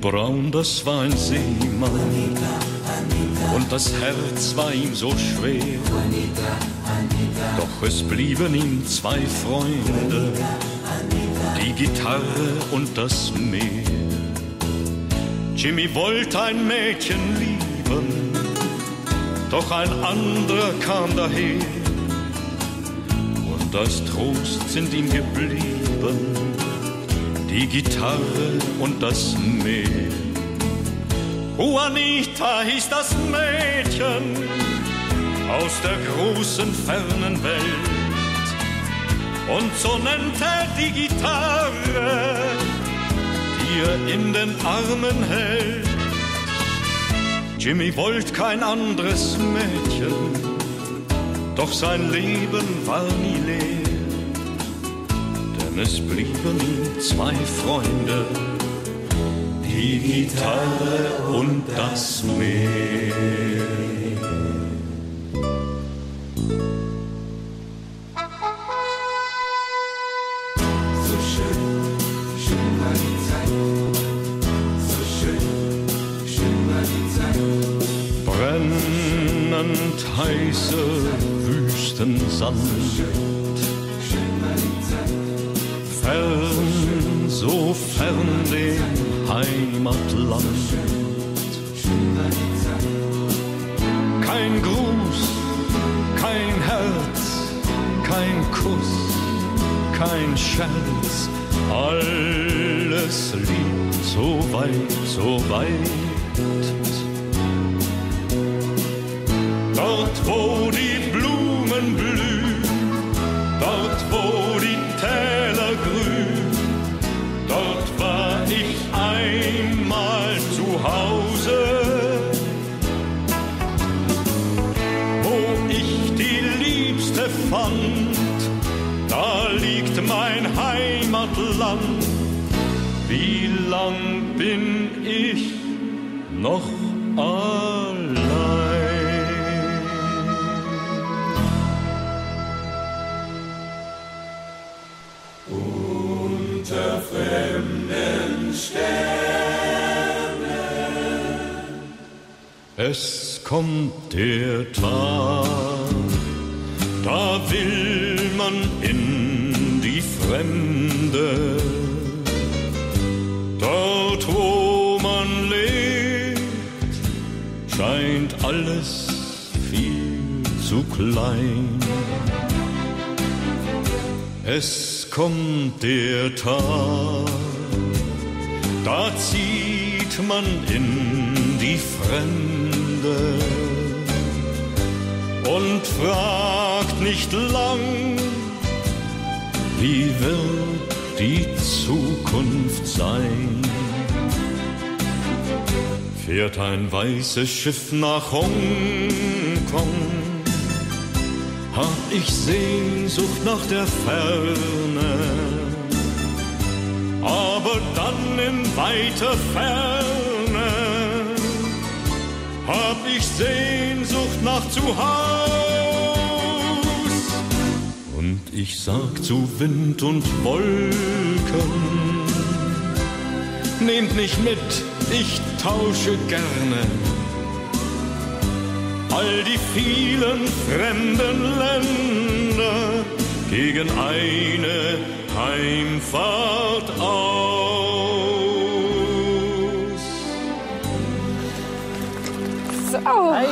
Braun, das war ein Seemann. Und das Herz war ihm so schwer. Doch es blieben ihm zwei Freunde, die Gitarre und das Meer. Jimmy wollte ein Mädchen lieben, doch ein anderer kam daher. Und als Trost sind ihm geblieben die Gitarre und das Meer. Juanita hieß das Mädchen aus der großen fernen Welt. Und so nennt er die Gitarre, die er in den Armen hält. Jimmy wollte kein anderes Mädchen, doch sein Leben war nie leer es blieben zwei Freunde, die Gitarre und das Meer. So schön, schön war die Zeit, so schön, schön war die Zeit. Brennend heiße Wüstensand. So schön fern, so fern dem Heimatland. Kein Gruß, kein Herz, kein Kuss, kein Scherz, alles liegt so weit, so weit. Dort, wo fand, da liegt mein Heimatland. Wie lang bin ich noch allein? Unter fremden Sternen. Es kommt der Tag, da will man in die Fremde. Dort, wo man lebt, scheint alles viel zu klein. Es kommt der Tag, da zieht man in die Fremde und fragt nicht lang, wie wird die Zukunft sein? Fährt ein weißes Schiff nach Hongkong, hab ich Sehnsucht nach der Ferne. Aber dann in weiter Ferne hab ich Sehnsucht nach zu Haus. Und ich sag zu Wind und Wolken, nehmt mich mit, ich tausche gerne all die vielen fremden Länder gegen eine Heimfahrt aus.